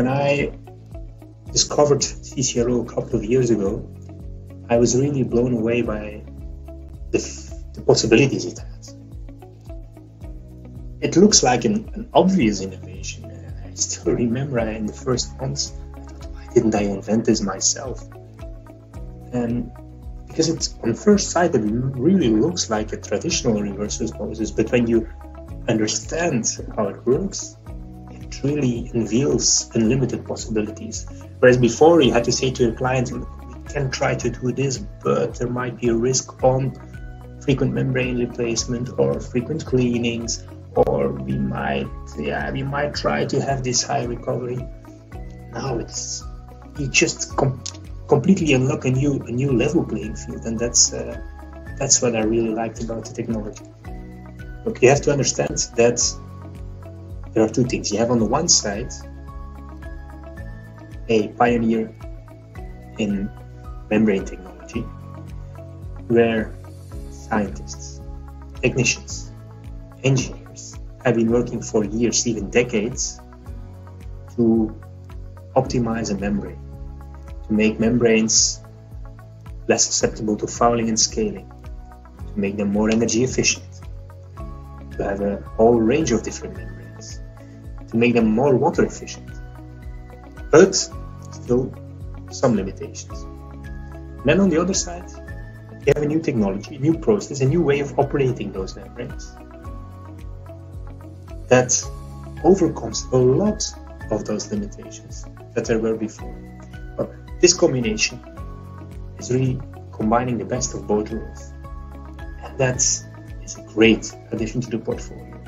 when I discovered CCRO a couple of years ago, I was really blown away by the, the possibilities it has. It looks like an, an obvious innovation. I still remember in the first months, why didn't I invent this myself? And because it's on first sight, it really looks like a traditional reverse osmosis, but when you understand how it works, really unveils unlimited possibilities. Whereas before, you had to say to your client, we can try to do this, but there might be a risk on frequent membrane replacement or frequent cleanings, or we might, yeah, we might try to have this high recovery. Now it's you just com- completely unlock a new a new level playing field, and that's uh, that's what I really liked about the technology. Look, you have to understand that there are two things. You have on the one side a pioneer in membrane technology where scientists, technicians, engineers have been working for years, even decades, to optimize a membrane, to make membranes less susceptible to fouling and scaling, to make them more energy efficient, to have a whole range of different membranes, to make them more water efficient. But still some limitations. Then on the other side, you have a new technology, a new process, a new way of operating those membranes that overcomes a lot of those limitations that there were before. But this combination is really combining the best of both worlds. And that is a great addition to the portfolio.